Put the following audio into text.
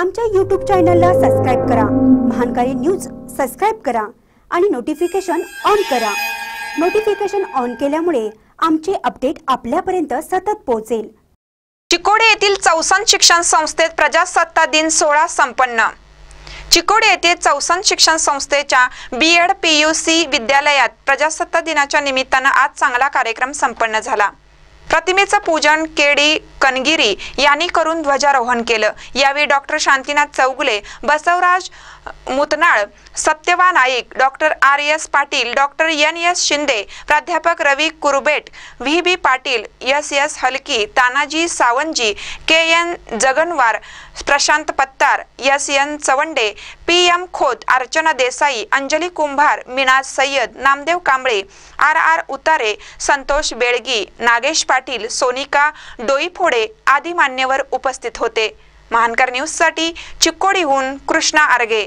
आमच्या यूट्यूब चॅनलला सबस्क्राईब करा. महानकारी न्यूज सबस्क्राईब करा आणि नोटिफिकेशन ऑन करा. नोटिफिकेशन ऑन केल्यामुळे आमचे अपडेट आपल्यापर्यंत सतत पोहोचेल. चिकोडे येथील चौसन शिक्षण संस्थेत प्रजासत्ता दिन सोहळा संपन्न. चिकोडे येथे चौसन शिक्षण संस्थेच्या B Ed P U C विद्यालयात प्रजासत्ता दिनाच्या निमित्तानं आज चांगला कार्यक्रम संपन्न झाला. प्रतिमेचं पूजन केडी कनगिरी यांनी करून ध्वजारोहण केलं. यावेळी doctor Shantinath Chougule Basavaraj Mutnal Satyava Naik doctor R S Patil doctor N S Shinde प्राध्यापक Ravi Kurubet V B Patil S S Halki Tanaji Sawanji K N Jaganwar Prashant Pattar S N Chavande P M Khot Archana Desai Anjali Kumbhar Minaj Sayyad Namdev Kamble R R Utare Santosh Belgi Nagesh Patil Sonika डोईफो Doiphode आदी मान्यवर उपस्थित होते. महानकर न्यूजसाठी चिक्कोडीहून कृष्णा आरगे.